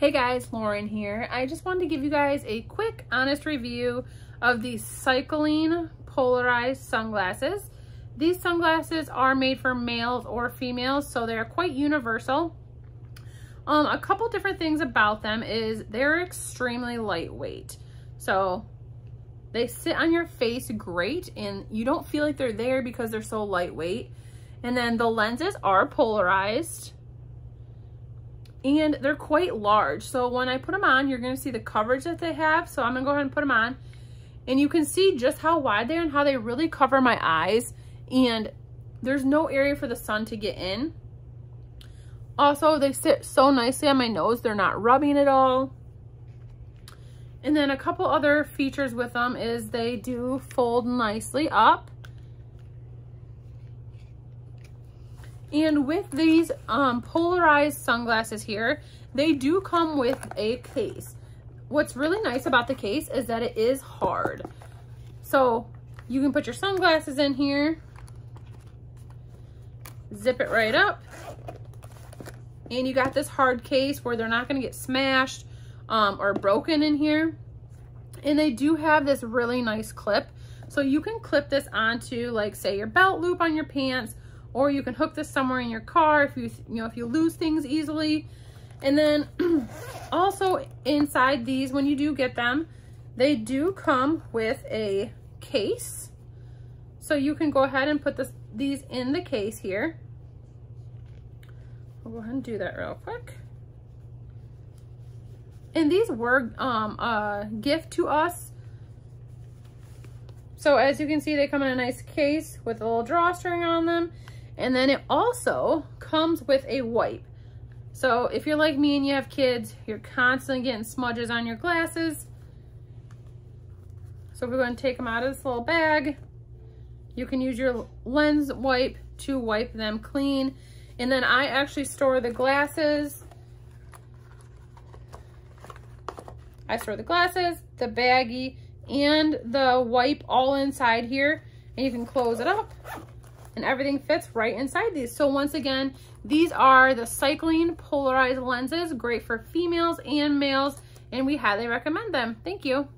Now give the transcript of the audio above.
Hey guys, Lauren here. I just wanted to give you guys a quick, honest review of the Cycling polarized sunglasses. These sunglasses are made for males or females, so they're quite universal. Um, a couple different things about them is they're extremely lightweight. So they sit on your face great and you don't feel like they're there because they're so lightweight. And then the lenses are polarized and they're quite large. So when I put them on, you're gonna see the coverage that they have. So I'm gonna go ahead and put them on and you can see just how wide they are and how they really cover my eyes. And there's no area for the sun to get in. Also, they sit so nicely on my nose. They're not rubbing at all. And then a couple other features with them is they do fold nicely up. And with these um, polarized sunglasses here, they do come with a case. What's really nice about the case is that it is hard. So you can put your sunglasses in here, zip it right up, and you got this hard case where they're not gonna get smashed um, or broken in here. And they do have this really nice clip. So you can clip this onto like say your belt loop on your pants or you can hook this somewhere in your car if you, you know, if you lose things easily. And then also inside these, when you do get them, they do come with a case. So you can go ahead and put this, these in the case here. I'll go ahead and do that real quick. And these were um, a gift to us. So as you can see, they come in a nice case with a little drawstring on them. And then it also comes with a wipe. So if you're like me and you have kids, you're constantly getting smudges on your glasses. So we're going to take them out of this little bag. You can use your lens wipe to wipe them clean. And then I actually store the glasses. I store the glasses, the baggie, and the wipe all inside here. And you can close it up and everything fits right inside these. So once again, these are the Cycling Polarized lenses, great for females and males, and we highly recommend them. Thank you.